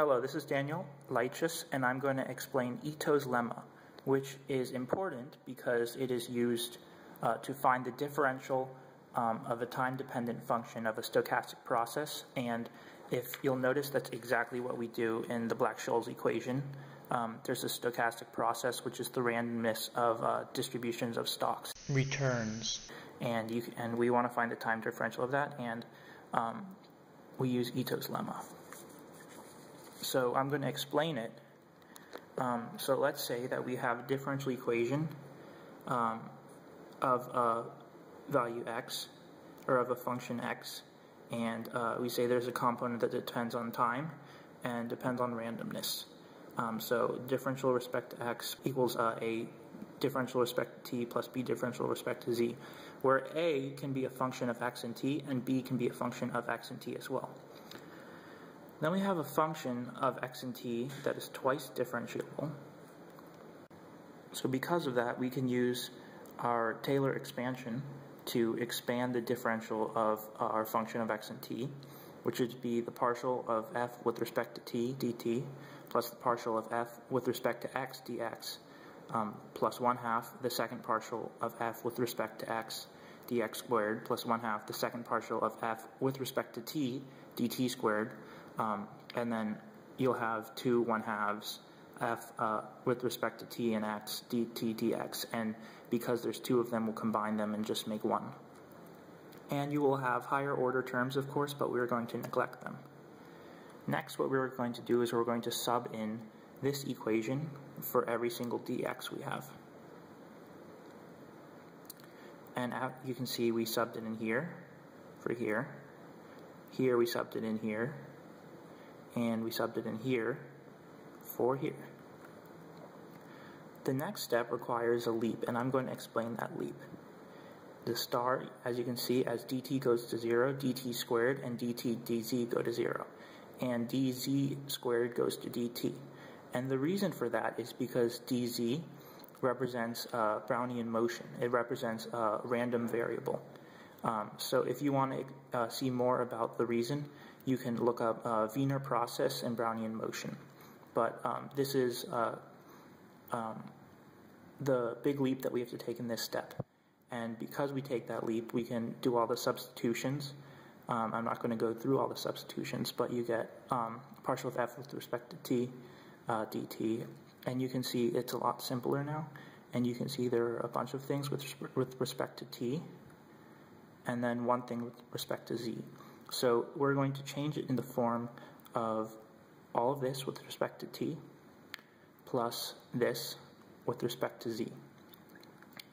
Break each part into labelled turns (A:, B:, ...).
A: Hello, this is Daniel Leichus, and I'm going to explain Ito's lemma, which is important because it is used uh, to find the differential um, of a time-dependent function of a stochastic process, and if you'll notice that's exactly what we do in the Black-Scholes equation. Um, there's a stochastic process, which is the randomness of uh, distributions of stocks. Returns. And, you, and we want to find the time differential of that, and um, we use Ito's lemma. So I'm going to explain it. Um, so let's say that we have a differential equation um, of a value x, or of a function x, and uh, we say there's a component that depends on time and depends on randomness. Um, so differential respect to x equals uh, a differential respect to t plus b differential respect to z, where a can be a function of x and t, and b can be a function of x and t as well. Then we have a function of x and t that is twice differentiable. So because of that, we can use our Taylor expansion to expand the differential of our function of x and t, which would be the partial of f with respect to t dt plus the partial of f with respect to x dx um, plus 1 half the second partial of f with respect to x dx squared plus 1 half the second partial of f with respect to t dt squared um, and then you'll have two 1 halves f uh, with respect to t and x dt dx and because there's two of them we'll combine them and just make one. And you will have higher order terms of course but we're going to neglect them. Next what we're going to do is we're going to sub in this equation for every single dx we have. And you can see we subbed it in here for here. Here we subbed it in here. And we subbed it in here for here. The next step requires a leap, and I'm going to explain that leap. The star, as you can see, as dt goes to 0, dt squared and dt dz go to 0. And dz squared goes to dt. And the reason for that is because dz represents Brownian motion. It represents a random variable. Um, so if you want to uh, see more about the reason, you can look up uh, Wiener process and Brownian motion. But um, this is uh, um, the big leap that we have to take in this step. And because we take that leap, we can do all the substitutions. Um, I'm not going to go through all the substitutions, but you get um, partial of f with respect to t uh, dt, and you can see it's a lot simpler now. And you can see there are a bunch of things with, with respect to t, and then one thing with respect to z. So we're going to change it in the form of all of this with respect to t, plus this with respect to z.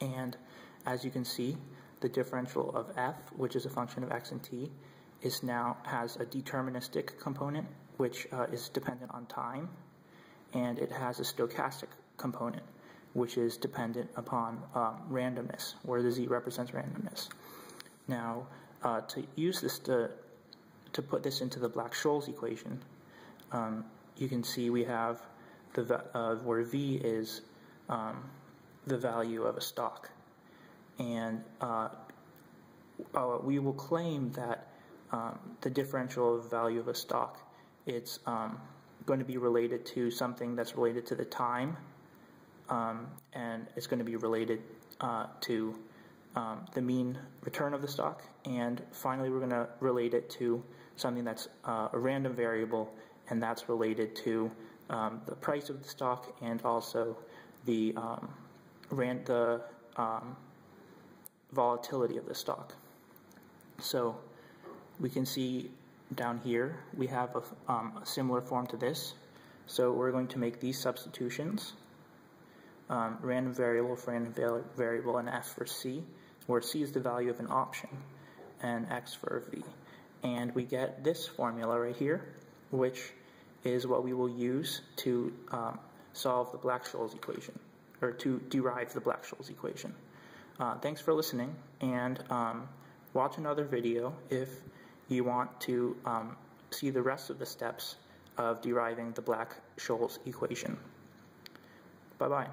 A: And as you can see, the differential of f, which is a function of x and t, is now has a deterministic component, which uh, is dependent on time, and it has a stochastic component, which is dependent upon um, randomness, where the z represents randomness. Now, uh, to use this to, to put this into the Black-Scholes equation, um, you can see we have the uh, where v is um, the value of a stock, and uh, uh, we will claim that um, the differential of value of a stock it's um, going to be related to something that's related to the time, um, and it's going to be related uh, to um, the mean return of the stock, and finally we're going to relate it to something that's uh, a random variable, and that's related to um, the price of the stock and also the um, ran the um, volatility of the stock. So we can see down here we have a, um, a, similar form to this. So we're going to make these substitutions. Um, random variable for random variable and f for c, where c is the value of an option and x for v. And we get this formula right here, which is what we will use to um, solve the Black-Scholes equation, or to derive the Black-Scholes equation. Uh, thanks for listening, and um, watch another video if you want to um, see the rest of the steps of deriving the Black-Scholes equation. Bye-bye.